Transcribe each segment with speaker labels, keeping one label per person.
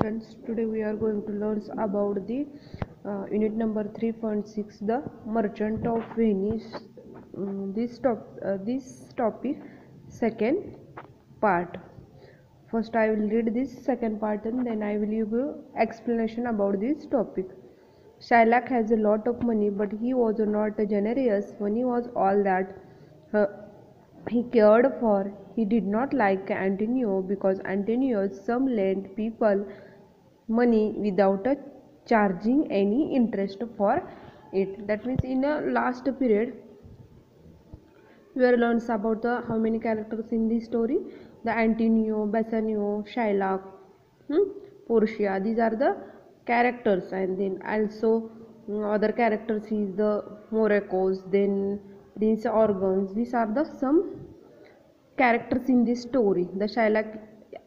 Speaker 1: friends today we are going to learn about the uh, unit number 3.6 the merchant of venice. Um, this top uh, this topic second part. First i will read this second part and then i will give explanation about this topic. Shylock has a lot of money but he was not generous. Money was all that uh, he cared for. He did not like antonio because antonio some land people money without a charging any interest for it. That means in a last period we learns about the how many characters in this story. The antonio bassanio shylock hmm? portia these are the characters. And then also mm, other characters is the morocco's then prince organs. These are the some characters in this story. The shylock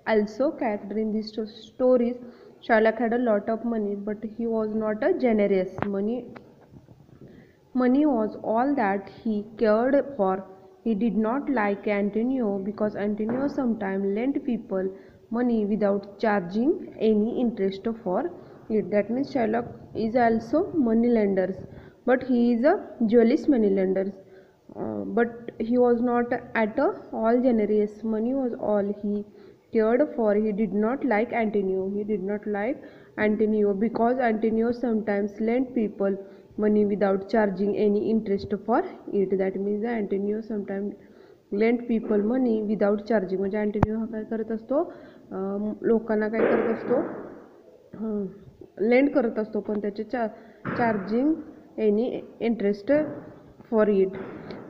Speaker 1: also character in this sto- stories shylock had a lot of money but he was not a generous money. Money was all that he cared for. He did not like antonio because antonio sometimes lent people money without charging any interest for it. That means shylock is also money lenders but he is a jealous money lenders uh, but he was not at all generous. Money was all he cared for he did not like antonio he did not like antonio because antonio sometimes lent people money without charging any interest for it that means antonio sometimes lent people money without charging म्हणजे Antonio हा काय करत असतो लोकांना काय करत असतो land करत असतो पण त्याचे चा charging any interest for it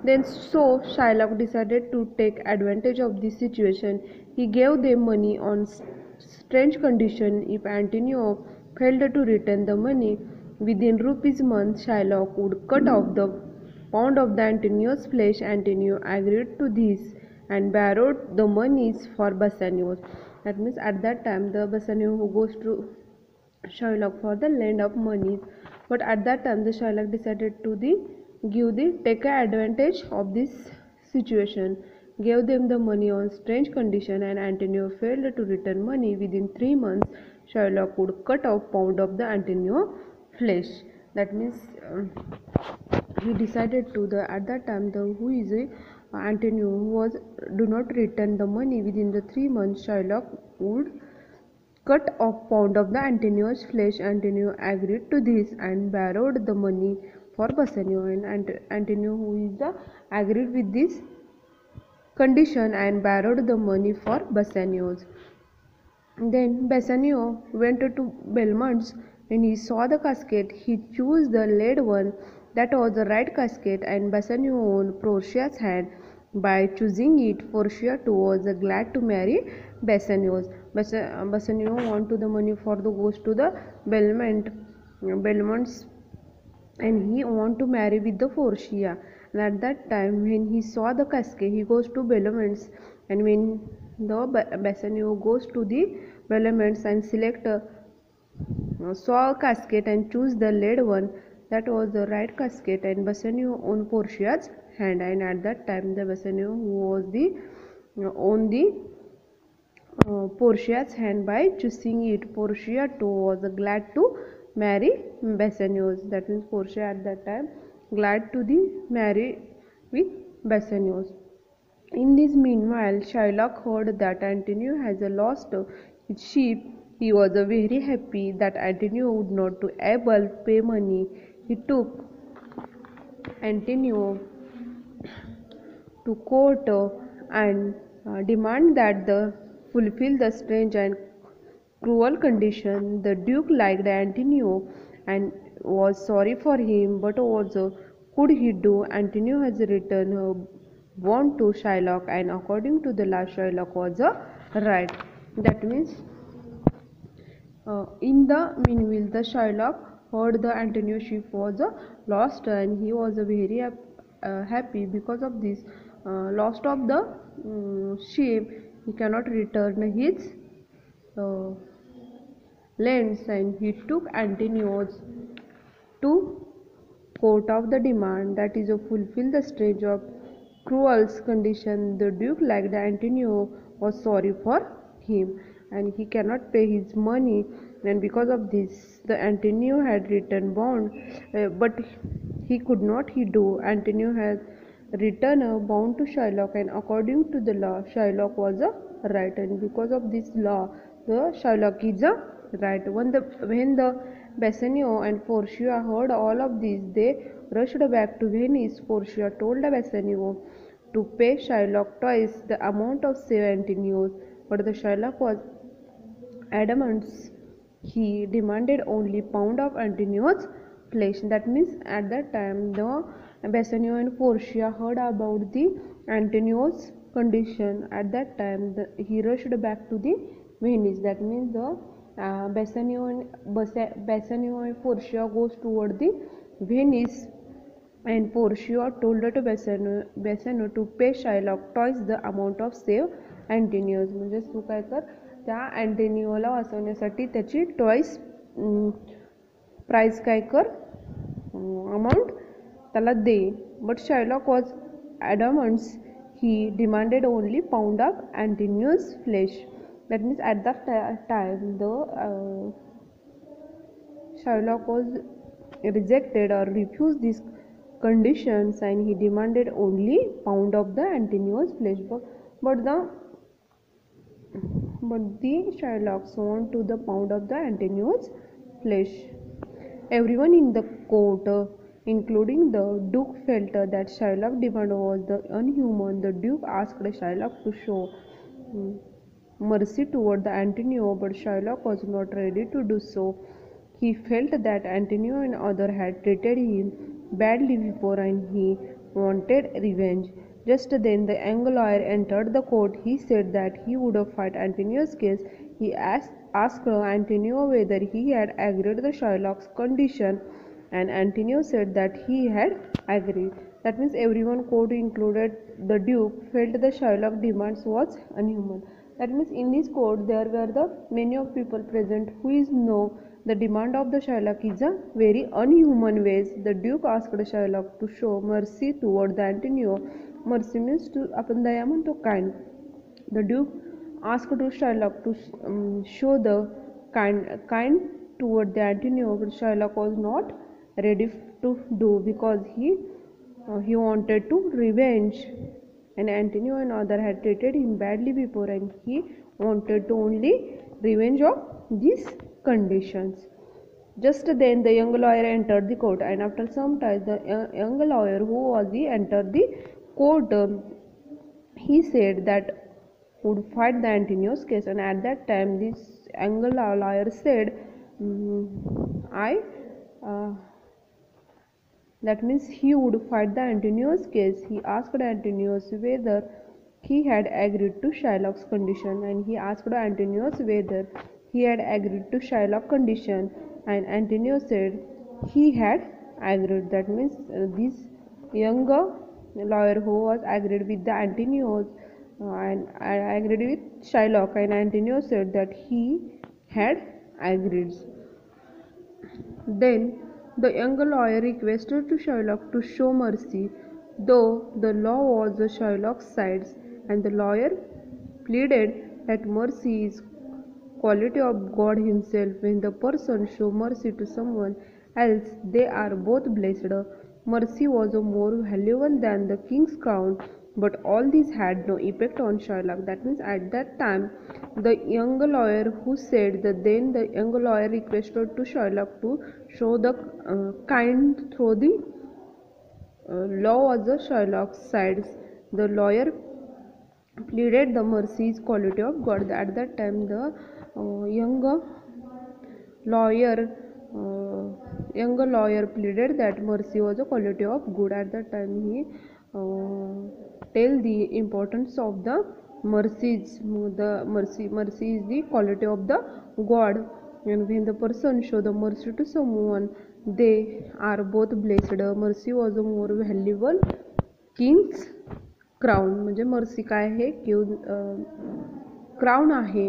Speaker 1: Then so Shylock decided to take advantage of this situation. He gave them money on strange condition if Antonio failed to return the money within rupees month Shylock would cut off the pound of the Antonio's flesh. Antonio agreed to this and borrowed the monies for Bassanio. That means at that time the Bassanio who goes to Shylock for the lend of money. But at that time, the Shylock decided to the give the take advantage of this situation, gave them the money on strange condition, and Antonio failed to return money within three months. Shylock would cut off pound of the Antonio flesh. That means um, he decided to the at that time the who is a Antonio who was do not return the money within the three months. Shylock would cut off pound of the Antonio's flesh. Antonio agreed to this and borrowed the money for Bassanio and Ant- Antonio who is the agreed with this condition and borrowed the money for Bassanio's. Then Bassanio went to Belmont's and he saw the casket. He chose the lead one that was the right casket and Bassanio owned Portia's hand. By choosing it Portia was glad to marry Bassanio's Bas- Bassanio wanted the money for the goes to the Belmont Belmont's and he want to marry with the Portia. And at that time, when he saw the casket, he goes to Belmont's, and when the Ba- Bassanio goes to the Belmont's and select a saw casket and choose the lead one that was the right casket and Bassanio on Portia's hand and at that time the Bassanio was the on the uh, Portia's hand by choosing it. Portia too was glad to marry Bassanio. That means Portia at that time glad to the marry with Bassanio. In this meanwhile, Shylock heard that Antonio has lost his sheep. He was very happy that Antonio would not to able pay money. He took Antonio to court and uh, demand that the fulfill the strange and cruel condition. The Duke liked Antonio and was sorry for him, but also could he do? Antonio has returned her bond to Shylock, and according to the law, Shylock was a right. That means uh, in the meanwhile, the Shylock heard the Antonio ship was uh, lost, and he was very uh, happy because of this uh, lost of the um, ship. He cannot return his uh, lands, and he took Antonio's to court of the demand that is to fulfill the stage of cruel's condition. The duke like the antonio was sorry for him and he cannot pay his money. And because of this the Antonio had written bond uh, but he could not he do. Antonio had written a bond to Shylock and according to the law Shylock was a right and because of this law the Shylock is a right when the when the Bassanio and Portia heard all of this they rushed back to Venice. Portia told Bassanio to pay Shylock twice the amount of seventeen Antonius but the Shylock was adamant. He demanded only pound of Antonius flesh. That means at that time the Bassanio and Portia heard about the Antonius condition. At that time the, he rushed back to the Venice. That means the Bassanio बसे Bassanio Portia to toward the Venice and Portia told to Bassanio Bassanio to pay Shylock twice the amount of save Antonio's म्हणजे तू काय कर त्या अँटेनिओला वाचवण्यासाठी त्याची toys price काय कर अमाऊंट त्याला दे. But Shylock was adamant he demanded only pound of Antonio's flesh That means at that time the uh, was rejected or refused these conditions and he demanded only pound of the Antinous flesh. But, the but the Shylocks want to the pound of the Antinous flesh. Everyone in the court uh, including the Duke felt that Shylock demand was the unhuman. The Duke asked Shylock to show mm, mercy toward the Antonio, but Shylock was not ready to do so. He felt that Antonio and others had treated him badly before and he wanted revenge. Just then the lawyer entered the court. He said that he would fight Antonio's case. He asked, asked Antonio whether he had agreed to Shylock's condition and Antonio said that he had agreed. That means everyone court included the Duke felt the Shylock demands was unhuman that means in this court there were the many of people present who is know the demand of the Shylock is a very unhuman ways. The Duke asked Shylock to show mercy toward the Antonio. Mercy means to upon the to kind. The Duke asked to Shylock to um, show the kind kind toward the Antonio, but Shylock was not ready to do because he uh, he wanted to revenge and Antonio and other had treated him badly before and he wanted to only revenge of these conditions. Just then the young lawyer entered the court and after some time the young lawyer who was the entered the court um, he said that would fight the Antonio's case and at that time this young lawyer said mm, I uh, that means he would fight the Antonio's case. He asked Antonius whether he had agreed to Shylock's condition and he asked Antonius whether he had agreed to Shylock's condition and Antonio said he had agreed. That means uh, this younger lawyer who was agreed with the Antonius uh, and I agreed with Shylock and Antonio said that he had agreed. Then the young lawyer requested to Shylock to show mercy, though the law was on Shylock's side, and the lawyer pleaded that mercy is quality of God Himself. When the person show mercy to someone else, they are both blessed. Mercy was more valuable than the king's crown, but all these had no effect on Shylock. That means at that time, the young lawyer who said that then the young lawyer requested to Shylock to show the uh, kind through the uh, law was the Shylock's side. The lawyer pleaded the mercy's quality of God. At that time, the uh, younger lawyer uh, younger lawyer pleaded that mercy was a quality of good at that time he uh, tell the importance of the mercies the mercy mercy is the quality of the god and when the person show the mercy to someone they are both blessed mercy was a more valuable king's crown म्हणजे mercy काय आहे किंव crown आहे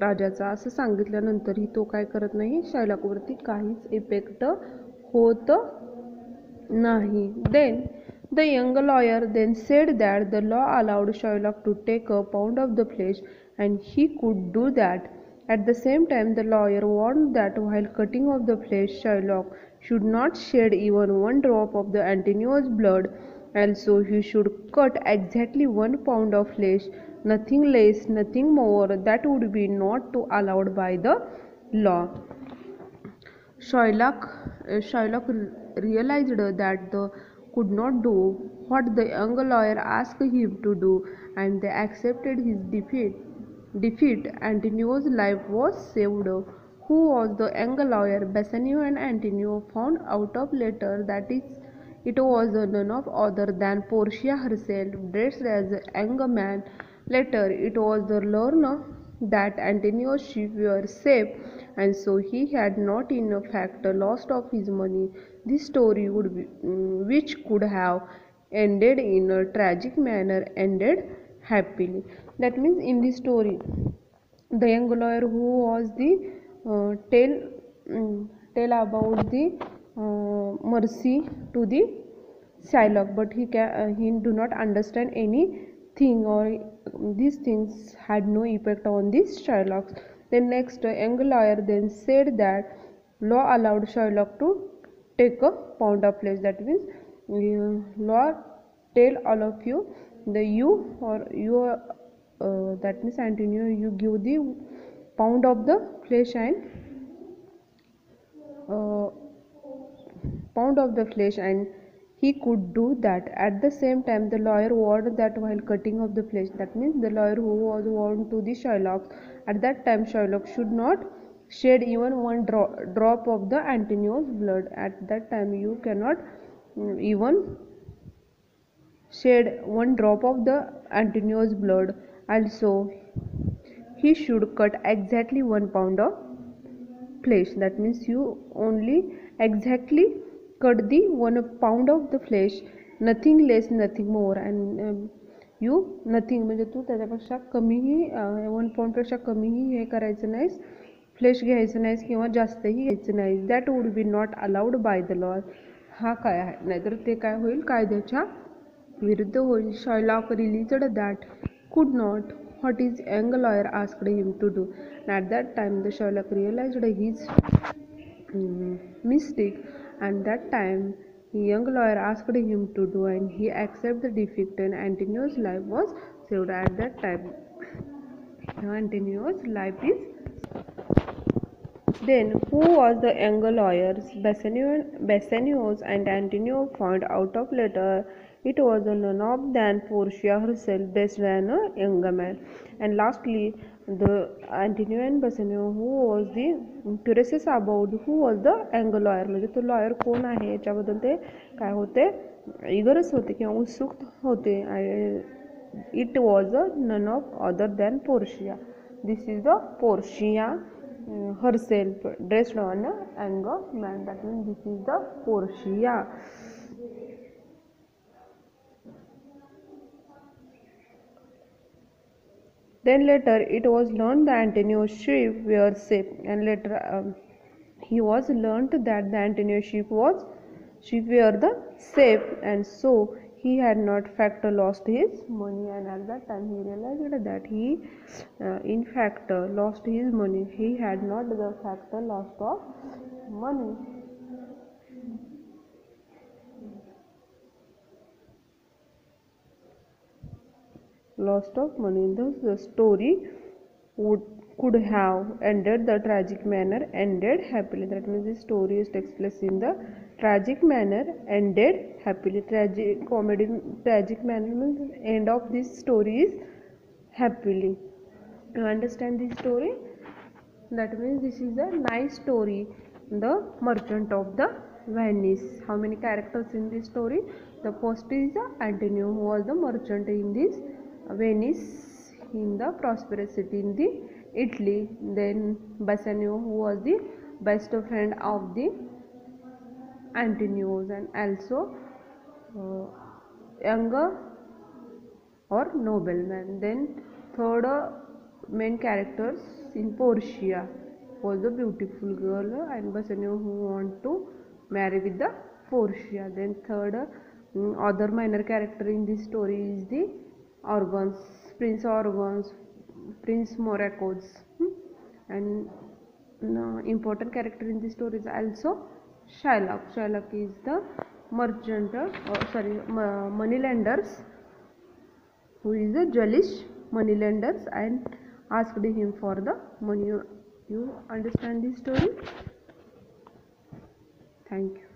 Speaker 1: राजाचा असं सांगितल्यानंतरही तो काय करत नाही शायलाकवरती काहीच इफेक्ट होत नाही then The young lawyer then said that the law allowed Shylock to take a pound of the flesh and he could do that. At the same time, the lawyer warned that while cutting off the flesh, Shylock should not shed even one drop of the Antonio's blood. Also, he should cut exactly one pound of flesh, nothing less, nothing more. That would be not to allowed by the law. Shylock, Shylock realized that the could not do what the young lawyer asked him to do, and they accepted his defeat. Defeat. Antonio's life was saved. Who was the young lawyer? Bassanio and Antonio found out of later that is, it was none of other than Portia herself, dressed as a young man. Later, it was the learned that Antonio's sheep were safe, and so he had not in fact lost of his money. This story would be, mm, which could have ended in a tragic manner, ended happily. That means in this story, the young lawyer who was the uh, tell um, tell about the uh, mercy to the Shylock, but he can, uh, he do not understand anything or these things had no effect on this Shylock. Then next, young lawyer then said that law allowed Shylock to take a pound of flesh. That means law tell all of you the you or you uh, that means Antonio you give the pound of the flesh and uh, pound of the flesh and he could do that. At the same time the lawyer warned that while cutting of the flesh. That means the lawyer who was warned to the Shylock. At that time Shylock should not shed even one dro drop of the Antonio's blood at that time you cannot mm, even shed one drop of the Antonio's blood also he should cut exactly one pound of flesh that means you only exactly cut the one pound of the flesh nothing less nothing more and um, you nothing म्हणजे तू त्याच्यापेक्षा कमीही one पाऊंडपेक्षा कमीही हे करायचं नाहीस flash घायचनाईस कि जास्त ही घायचनाईस that would be not allowed by the law हा का है, नहींतर का होद्या विरुद्ध हो Shylock that could not what is young lawyer ask him to do at that time the Shylock realise his mistake and that time young lawyer ask him to do and he accept the defect and Antonio's life was saved at that time Antonio's life is Then, who was the younger lawyers? Bassanio, Bassanio's and Antonio found out of later it was none of than Portia herself, best than a younger man. And lastly, the Antonio and Bassanio, who was the curious about who was the younger lawyer म्हणजे तो lawyer कोण आहे याच्याबद्दल ते काय होते इगरच होते किंवा उत्सुक होते it was a none of other than Portia this is the Portia herself dressed on a anger man that means this is the portia. Then later it was learned that Antonio's sheep were safe, and later um, he was learned that the Antonio sheep was sheep were the safe, and so he had not fact lost his money. And at that time he realized that he, uh, in fact, uh, lost his money. He had not the fact lost of money. lost of money. Thus, the story would could have ended the tragic manner, ended happily. That means the story is takes place in the tragic manner, ended happily. Tragic comedy, tragic manner means end of this story is happily. You understand this story? That means this is a nice story. The merchant of the Venice. How many characters in this story? The first is Antonio, who was the merchant in this Venice in the prosperous city in the Italy. Then Bassanio who was the best friend of the Antonios and also uh, younger or nobleman. Then third uh, main characters in Portia was a beautiful girl and Bassanio who want to marry with the Portia. Then third uh, other minor character in this story is the organs prince organs Prince Morocco's. Hmm? And uh, important character in this story is also Shylock. Shylock is the merchant, uh, sorry, moneylenders who is a jealous moneylenders and asked him for the money. You understand this story? Thank you.